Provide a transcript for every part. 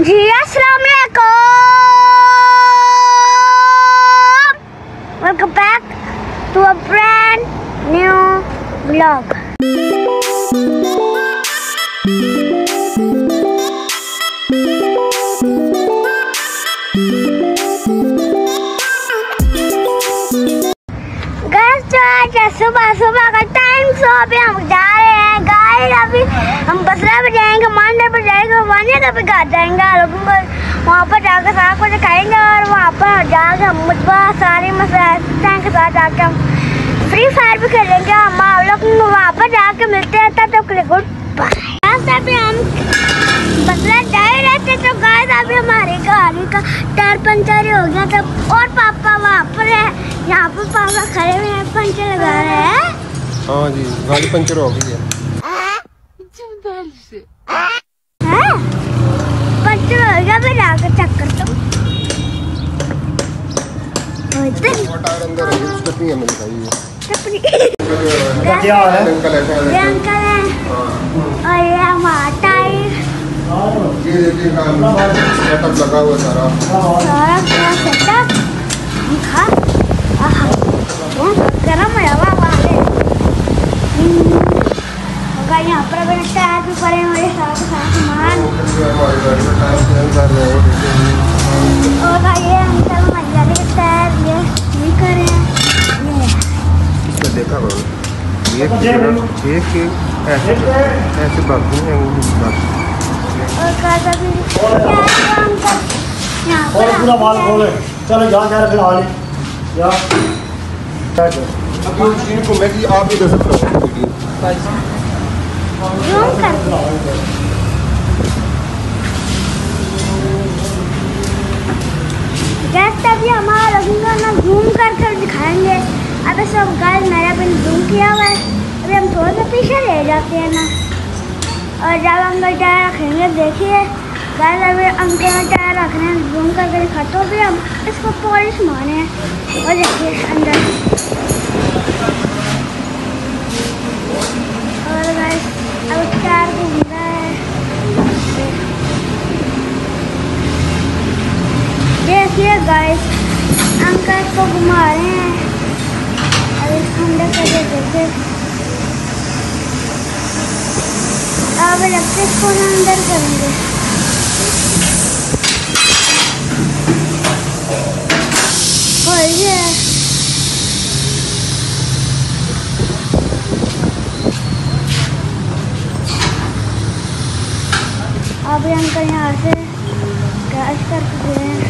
जी अस्सलाम वालेकुम welcome back to a brand new vlog guys तो आज है सुबह सुबह का टाइम सो अभी हम जा रहे हैं गाइस अभी हम बसरा पे वानिया का भी घर जाएँगे। लोगों को वहाँ पर जाकर सारा कुछ खाएँगे और वहाँ पर जाकर हम मुझबा सारी मसाले के साथ जाकर हम फ्री फायर भी खेलेंगे। हम आप लोग वहाँ पर जाकर मिलते हैं तब तक लिए गुड बाय अभी हम बसरा जा ही रहे थे तो गाइस अभी हमारी गाड़ी का टायर पंचर हो गया था और पापा वहाँ पर है। यहाँ पर पापा खड़े हुए हैं पंचर लगा रहे हैं। हाँ जी गाड़ी पंचर हो गई है। हैं? हो आकर तो टायर अंदर है है क्या है? अंकल ये अंकल है। और ये हमारा ये देखिए सेटअप लगा हुआ सारा। सारा पूरा सेटअप खा गरम हवा वाले होगा यहाँ पर अपने टायर भी पड़े हुए हैं सारा सामान हो और ये अंकल मजाले के टायर ये ये कर। रहे हैं ये देखा करो ये देख ऐसे ऐसे भागते हैं बस और काजा भी है यहाँ पर पूरा माल खोले। चलो जा जा फिर हाल जा अब को मैं कि आप इधर से करो वीडियो जूम कर जस्ट अभी हमारा लगेगा ना जूम कर कर दिखाएँगे। अभी सब गाइस मैंने अपने जूम किया हुआ है। अभी हम थोड़ा सा पीछे रह जाते हैं ना। और जब अंकल टायर रखेंगे, देखिए। गाइस अभी अंकल टायर रखने हैं जूम करके दिखाते हो भी हम इसको पॉलिश मारे। हैं और देखिए अंदर। घुमा रहे हैं इसको करके देखिए अब इलेक्ट्रिक को अंदर करेंगे। अभी अंकल यहाँ से गैस करके गए हैं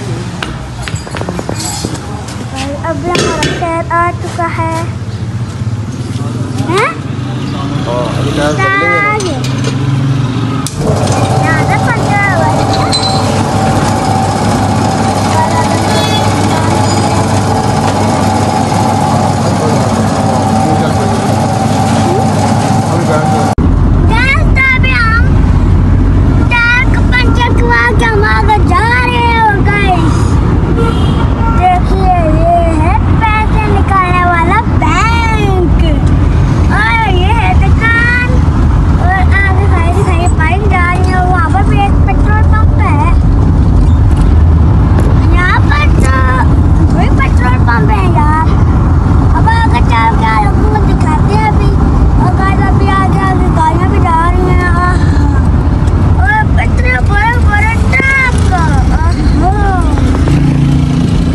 भाई अभी हमारा टायर आ चुका है हैं? हाँ अभी टायर बदलेंगे ना टायर। यहाँ से पंचर हुआ है। अभी बैठ गैस तो अभी हम टायर का पंचर करवा के हम आगे जा रहे हैं और गाइस देखिए ये है पैसे निकालने वाला बैंक और ये है दुकान और आगे सारी सारी बाइक जा रही है वहाँ पर भी एक पेट्रोल पंप है यहाँ पर तो कोई पेट्रोल पंप है यार अब आगे चल के आप लोगों को दिखाते हैं अभी और गाइस अभी आगे आगे गाड़ियाँ भी जा रही हैं आहा। और इतने बड़े बड़े ट्रक आहा।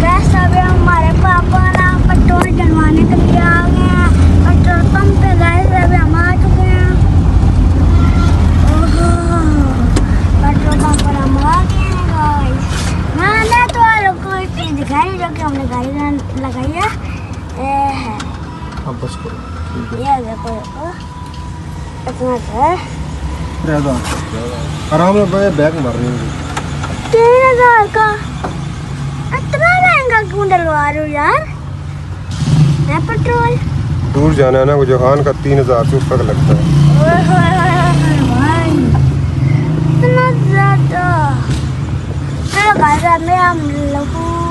गैस अभी हमारे पापा ना पेट्रोल डलवाने के लिए आ गए हैं पेट्रोल पंप पे गैस अभी हम आ चुके हैं ओहो, पेट्रोल पंप पर हम आ गए हैं गाइस मैंने तो आप लोग दिखाई जो कि हमने गाड़ी लगाई है। अब बस करो। ये देखो देखो इतना है। दो आराम से भाई बैग मार रही हूँ। तीन हज़ार का इतना महँगा क्यों डलवा रहे हो यार? है पेट्रोल? दूर जाना है ना वो जोहान का तीन हज़ार से ऊपर लगता है। इतना ज़्यादा। चलो गाइस अब मैं हम लोगों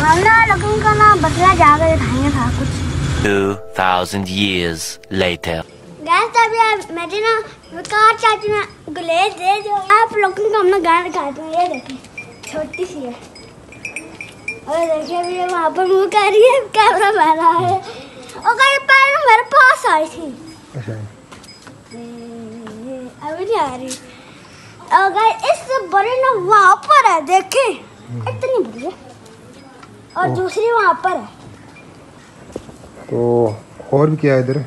हम लोगों का ना बदला जाकर दिखाएँगे था कुछ। 2,000 years later. गैस अभी आप ना विकार चाचू ने गुलेज दे दो। आप लोगों को हमने गाना दिखाते हैं ये देखें छोटी सी है। और देखिए अभी ये वहाँ पर मुँह कर रही है कैमरा बह है। और कहीं पहले मेरे पास आई थी। अच्छा। अभी नहीं आ रही। अगर इससे बड़ी ना वहाँ पर है देखे इतनी बड़ी है। और दूसरी वहाँ पर है। तो और भी क्या है इधर?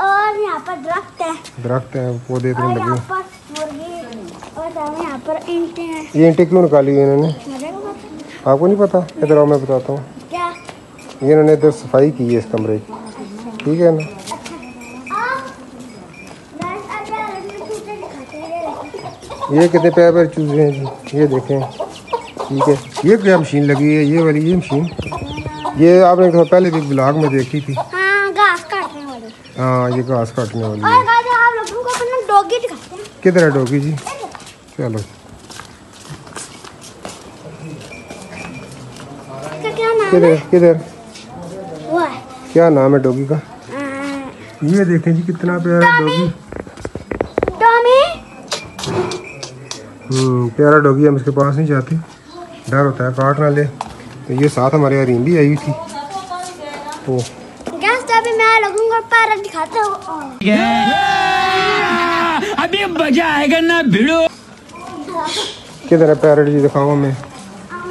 और यहाँ पर दरख्त है। दरख्त हैं पौधे इतने यहाँ लगे। पर मुर्गी और यहाँ पर ईंटें हैं। ये ईंटें क्यों निकाली इन्होंने? आपको नहीं पता? इधर आओ मैं बताता हूँ। क्या? ये इन्होंने इधर सफ़ाई की है इस कमरे की। ठीक है ना? चूजे हैं, ये कितने प्यारे प्यारे चूजे हैं जी। ये देखें। ठीक है। ये क्या मशीन लगी है? ये वाली ये मशीन ये आपने तो पहले भी ब्लॉग में देखी थी। हाँ घास काटने वाली। हाँ ये घास काटने वाली है। गाइस, आप लोगों को अपना डॉगी दिखाते किधर है डोगी जी? चलो। क्या नाम है? किधर? किधर क्या नाम है डोगी का? ये देखें जी कितना प्यारा डोगी। हम्म प्यारा डोगी हम इसके पास नहीं जाते। डर होता है काट ना ले तो ये साथ हमारे यहाँ भी आई हुई थी। तो तो अभी मैं लोगों को दिखाता अभी मज़ा आएगा ना भिड़ो। किधर है पैरट जी दिखाओ हमें?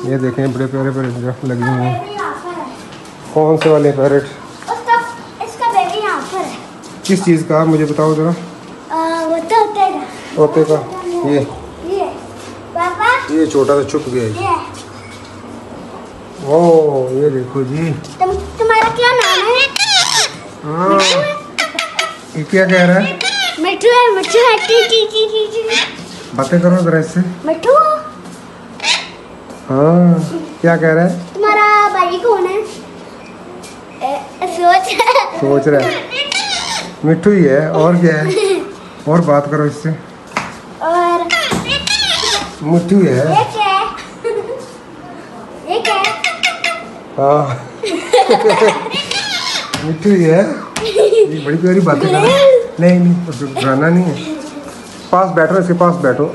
ये देखें बड़े प्यारे प्यारे दरख्त लगे हुए हैं। कौन से वाले पैरट? उसका इसका बेबी यहाँ पर है। किस चीज़ का मुझे बताओ ज़रा। तो तेरा। तोते का। ये। ये छोटा सा छुप गया ओ ये देखो जी। तुम तुम्हारा क्या नाम है? हाँ। ये क्या कह रहा है? मिठू है मिठू है टी टी टी टी टी। बातें करो ज़रा इससे। मिठू? हाँ क्या कह रहा है? तुम्हारा भाई कौन है? ए, सोच। सोच रहा है। मिट्टू ही है और क्या है? और बात करो इससे। मिट्टू ही। क्या है। क्या है। हाँ। मिट्टू है। ये बड़ी प्यारी बातें कर रहा है। नहीं नहीं डराना नहीं है। पास बैठो इसके पास बैठो।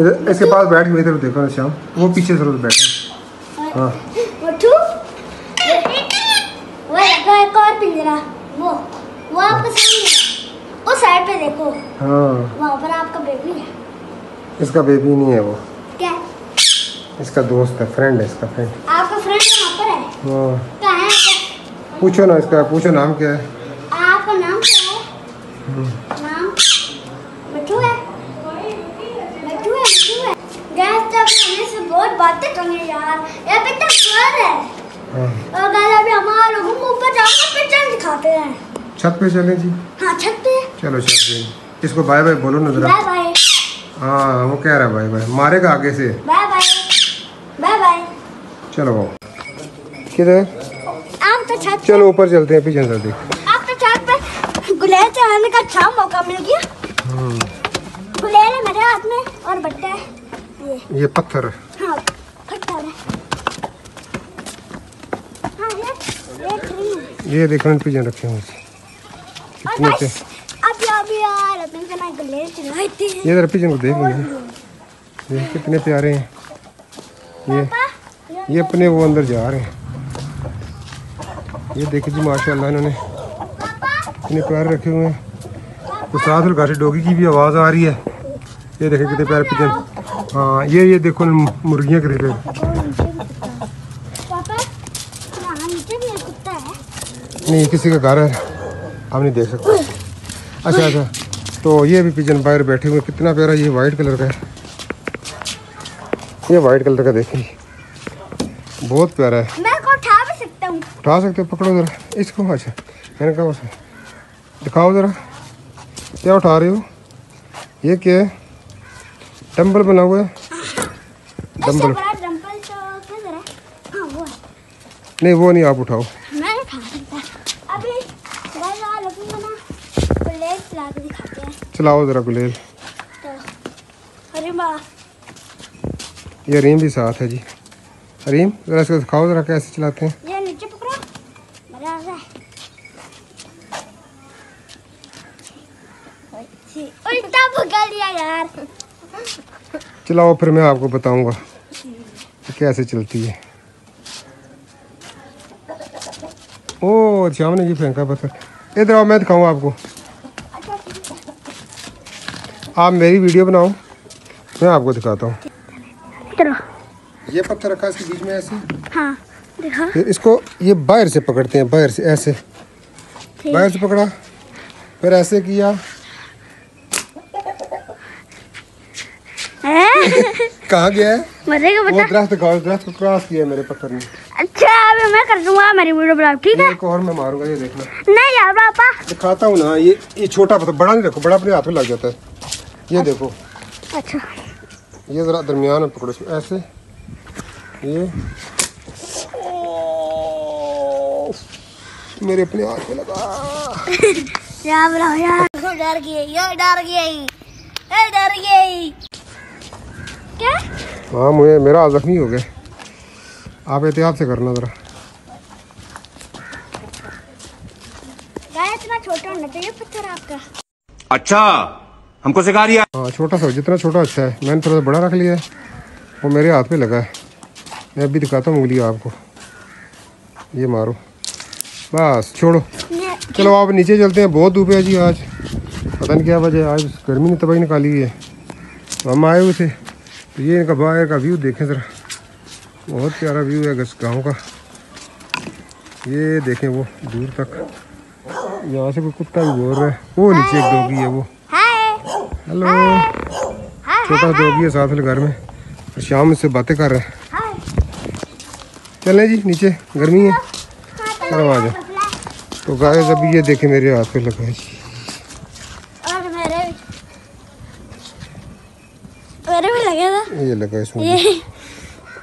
इधर इसके पास बैठ के इधर देखो श्याम। वो पीछे ज़रूर बैठो। हाँ। वो देखो एक और पिंजरा वो वो आपके सामने। उस साइड पे देखो। हाँ। वहाँ पर आपका बेबी है। इसका बेबी नहीं है वो। क्या? इसका दोस्त है फ्रेंड है इसका फ्रेंड आपका फ्रेंड वहाँ पर है? हाँ। कहाँ है आपका? पूछो ना इसका पूछो नाम क्या है। आपका नाम क्या है? नाम? मिठू है? मिठू है मिठू है। गैस तो अभी हमें से बहुत बातें करने यार। ये तो घर है। हाँ। और गैस अभी हमारे लोगों ऊपर जाकर पिक्चर दिखाते हैं। छत पे चले जी। हाँ छत पे। चलो छत पे। इसको बाय बाय बोलो ना जरा। बाय बाय हाँ वो कह रहा है बाय बाय मारेगा आगे से। Bye bye. Bye bye. चलो किधर? आप तो छत चलो ऊपर चलते हैं पीछे से देख। आप तो छत पे। गुलेल चढ़ाने का अच्छा मौका मिल गया। हम्म, गुलेल है मेरे हाथ में और बट्टा है। ये। ये पत्थर हाँ। खट्टा है। हाँ ये। ये देखो इन पीछे रखे हुए कितने अभी यार अपने हैं। ये जरा पीछे को देख लीजिए। ये कितने प्यारे हैं। ये ये अपने वो अंदर जा रहे हैं। ये देखिए जी माशाल्लाह इन्होंने इतने प्यारे रखे हुए हैं। तो साथ से डोगी की भी आवाज़ आ रही है। ये देखें कितने प्यारे पिजन। हाँ ये ये देखो मुर्गियाँ कितने प्यारे पापा वहाँ नीचे भी एक कुत्ता है। नहीं किसी का घर है। हम नहीं देख सकते। अच्छा अच्छा। तो ये भी पिजन बाहर बैठे हुए कितना प्यारा ये वाइट कलर का है। ये वाइट कलर का देखिए। बहुत प्यारा है। मैं को उठा भी सकता हूँ। उठा सकते हो पकड़ो ज़रा। इसको अच्छा मैंने कहा उसे दिखाओ ज़रा। क्या उठा रहे हो? ये क्या है? डम्बल बना हुआ है। डम्बल बड़ा डंपल तो है। नहीं वो नहीं आप उठाओ। चलाओ ज़रा गुलेल। ये रीम भी साथ है जी। रीम ज़रा इसको दिखाओ ज़रा कैसे चलाते हैं। ये नीचे पकड़ो। उल्टा यार। चलाओ फिर मैं आपको बताऊँगा कैसे चलती है। ओ श्याम ने जी फेंका पत्थर। इधर आओ मैं दिखाऊँगा आपको। आप मेरी वीडियो बनाओ। मैं आपको दिखाता हूँ। ये पत्थर रखा इसके बीच में ऐसे? हाँ देखो। इसको ये बाहर से पकड़ते हैं बाहर से ऐसे। बाहर से पकड़ा। फिर ऐसे किया। कहाँ गया है? वो बता। दरख्त दरख्त को क्रॉस किया है मेरे पत्थर ने। अच्छा अभी मैं कर दूँगा मेरी वीडियो बना ठीक है? एक और मैं मारूँगा ये देखना। नहीं यार पापा। दिखाता हूँ ना ये ये छोटा पत्थर बड़ा नहीं रखो बड़ा अपने हाथ में लग जाता है। ये देखो। अच्छा। ये जरा दरमियान में पकड़ो इसको ऐसे। ये। मेरे अपने हाथ में लगा। यार यार। डर गई ये डर गई। ये डर गई। क्या? हाँ मुझे मेरा हाथ जख्मी हो गया। आप एहतियात से करना जरा। इतना छोटा होना चाहिए पत्थर आपका। अच्छा। हमको सिखा रही हाँ छोटा सा, जितना छोटा अच्छा है। मैंने थोड़ा सा बड़ा रख लिया है। वो मेरे हाथ में लगा है। मैं अभी दिखाता हूँ उंगली आपको। ये मारो। बस, छोड़ो। चलो, आप नीचे चलते हैं। बहुत धूप है जी आज। पता नहीं क्या वजह आज गर्मी ने तबाही निकाली है। तो हम आए हुए थे। तो ये इनका बाहर का व्यू देखें ज़रा। बहुत प्यारा व्यू है गाँव का। ये देखें वो, दूर तक। यहाँ से कोई कुत्ता भी बोल रहा है। वो नीचे एक डोगी है वो। हेलो छोटा डोगी है साथ में घर में। और शाम से बातें कर रहे हैं। चलें जी नीचे। गर्मी है। चलो आ जाओ। तो गाय अभी ये देखें मेरे हाथ पे लगा है। जी और मेरे मेरे भी लगे था। ये लगा इसमें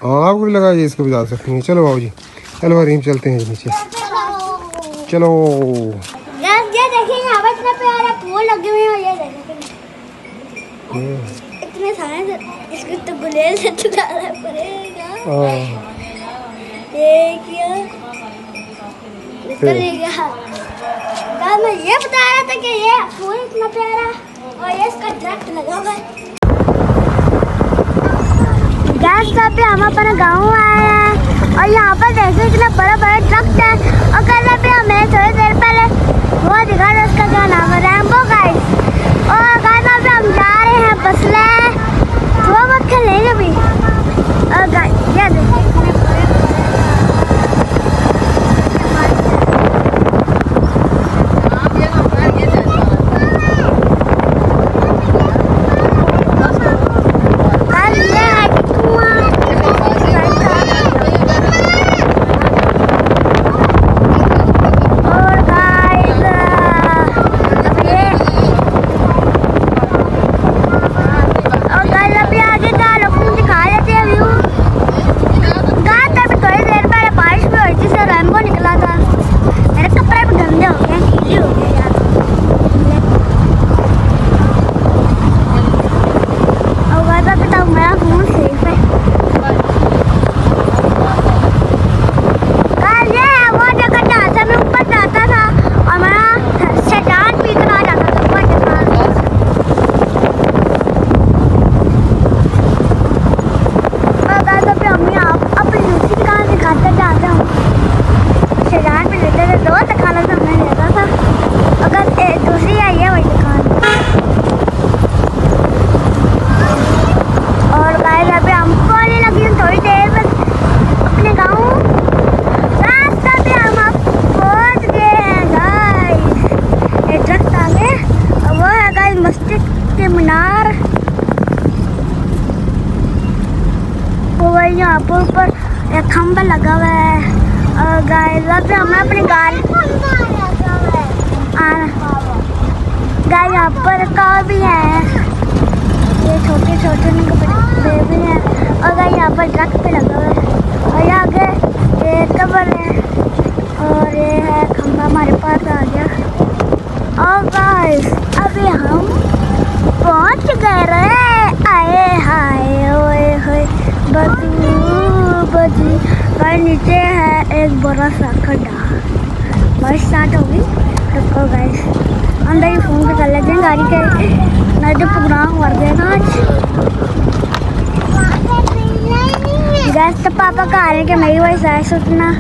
हाँ आपको भी लगा ये इसको भी डाल सकते हैं। चलो बाबू जी। चलो हरीम चलते हैं नीचे। चलो। ये देखिए यहाँ पर इतना प्यारा फूल लगे हुए हैं ये देखिए इतने सारे इसको तो गुलेल से चुकाना पड़ेगा। हाँ। ये क्या। निकल ही मैं ये बता रहा था कि ये फूल इतना प्यारा और ये इसका दरख्त लगा हुआ है। गैस पे हम अपने गाँव आए हैं और यहाँ पर देखिए इतना बड़ा बड़ा दरख्त है और कल पे हमें थोड़ी देर पहले वो दिखा था उसका क्या नाम है? रैम्बो गाइस और पे हम जा रहे हैं बसला थोड़ा बहुत खेलेंगे अभी। और गाइस ये देखिए इतने बड़े गाइस ये है कुआँ और गाइस ये और गाइस अभी आगे का लोगों दिखा देते हैं व्यू गाइस अभी थोड़ी देर पहले बारिश भी हुई थी से रेनबो निकला था मेरे कपड़े भी गंदे हो गए गीले हो गए यार और गाइस अभी तक मेरा फ़ोन सेफ़ है गाइस ये है वो जगह जहाँ से मैं ऊपर जाता था और मेरा शैतान भी इतना आ जाता था ऊपर जगह और गाइस अभी हम यहाँ अपनी दूसरी दुकान दिखाते जाते हैं शैतान भी लेते थे दो दुकानों से हमने लेता था अगर ए, दूसरी आई है वही दुकान और गाइस अभी हमको आने लगी है थोड़ी देर में अपने गाँव रास्ता पे हम अब पहुँच गए हैं गाइस ये ट्रक आ गए और वो है गाइस मस्जिद के मीनार वो वही यहाँ पर ऊपर एक खंभा लगा हुआ है और गाइस अभी हमें अपनी गाड़ी गाइस यहाँ पर कार भी है। ये छोटे छोटे बेबी हैं। और गाइस यहाँ पर ट्रक पे लगा हुआ है। और यहाँ आगे ये कबर है। और ये है खंभा हमारे पास आ गया। और गाइस अभी हम पहुँच गए रे आए हाय, ओए होए बदू बदू और नीचे है एक बड़ा सा खड्डा। बारिश स्टार्ट होगी। रुको गैस अंदर ही फ़ोन कर लेते हैं गाड़ी के। मैं तो प्रोग्राम कर दिया आज। गैस तो पापा का आ रहे हैं कि मेरी वॉइस ऐसे उतना